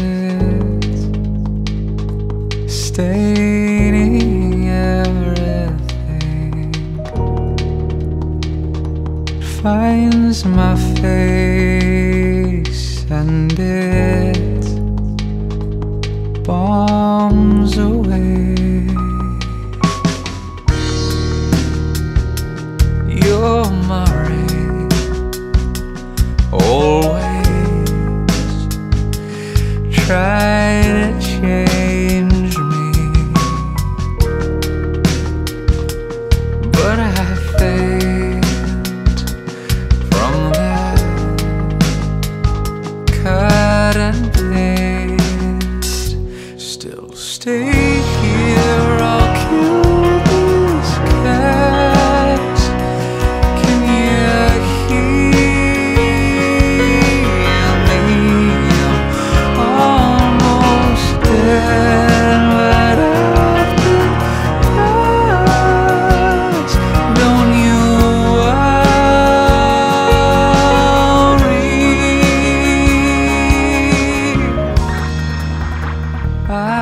words stating everything finds my face and it bombs away. You're my I.